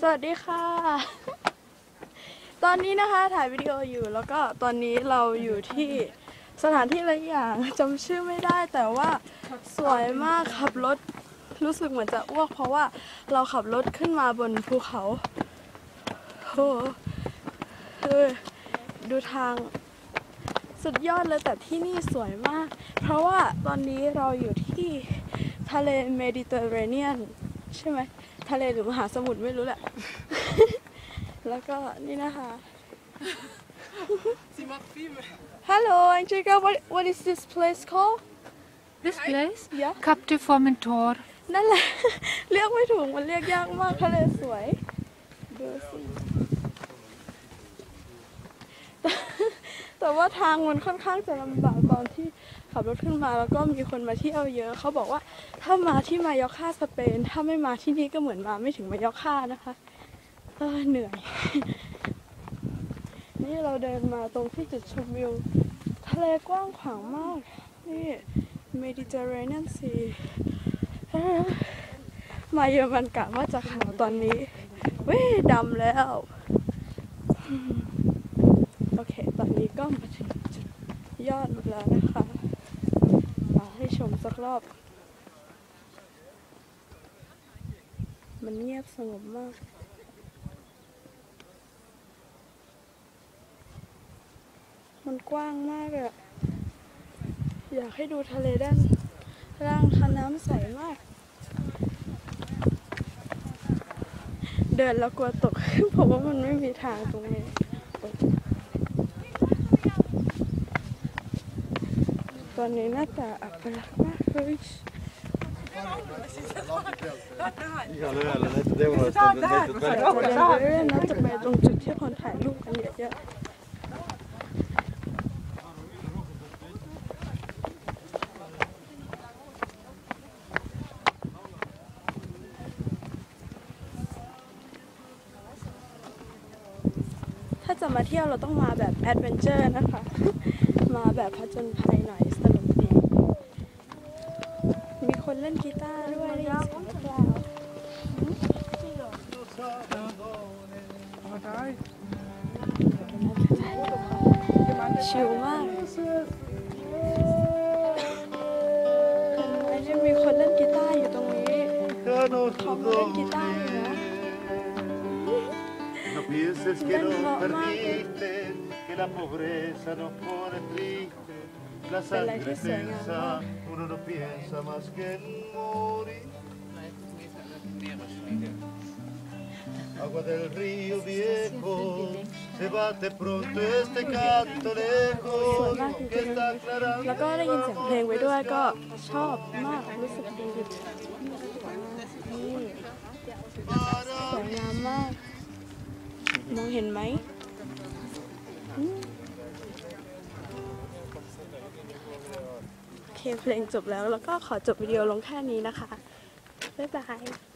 สวัสดีค่ะ ตอนนี้นะคะถ่ายวิดีโออยู่แล้วก็ตอนนี้เราอยู่ที่สถานที่อะไรอย่างจำชื่อไม่ได้แต่ว่าสวยมากขับรถรู้สึกเหมือนจะอ้วก เพราะว่าเราขับรถขึ้นมาบนภูเขาโหเออดูทางสุดยอดเลยแต่ที่นี่สวยมาก เพราะว่าตอนนี้เราอยู่ที่ทะเลเมดิเตอร์เรเนียน ใช่ไหม ทะเลหรือมหาสมุทรไม่รู้แหละ แล้วก็นี่นะคะ Hello Angelica what what is this place called This place? Yeah Cap de Formentor. นั่นแหละ เรียกไม่ถูกมันเรียกยากมากทะเลสวยดูสิ แต่ แต่ว่าทางมันค่อนข้างจะลำบากตอนที่ขับรถขึ้นมาแล้วก็มีคนมาเที่ยวเยอะเขาบอกว่าถ้ามาที่มายอร์คาสเปน ถ้าไม่มาที่นี่ก็เหมือนมาไม่ถึงมายอร์คานะคะเออเหนื่อย นี่เราเดินมาตรงที่จุดชมวิวทะเลกว้างขวางมาก นี่ Mediterranean Sea มาเยอรมันกะว่าจะขาวตอนนี้เว้ยดำแล้วอืมโอเค ตอนนี้ ก็มาถึงจุดยอดแล้วนะคะ มาให้ชมสักรอบ มันเงียบสงบมากมันกว้างมากอะอยากให้ดูทะเลด้านล่างทะน้ำใสมาก เดินแล้วกลัวตก เพราะว่ามันไม่มีทางตรงนี้ ตอนนี้น่าจะอับลักษณ์มากเลย Ja, det är det. Det var det. Det จะ är เดินไปเลยนะจะไปตรงจุดที่คนถ่ายรูปเยอะๆถ้าจะมาเที่ยวเราต้องมาแบบ adventure นะคะ มาแบบผจญภัยหน่อยสนุก Que la pobreza nos pone tristes. La sangre que sueña, tensa, uno no piensa más que en morir. Agua del río viejo, se bate pronto este canto สวย lejos มากจริ que ง está ๆแล้วก็ได้ยินเสียงเพลงไว้ด้วยก็ชอบมากรู้สึกดีนี่สวยงามมาก มองเห็นไหม เคเพลงจบแล้ว แล้วก็ขอจบวิดีโอลงแค่นี้นะคะ บ๊ายบาย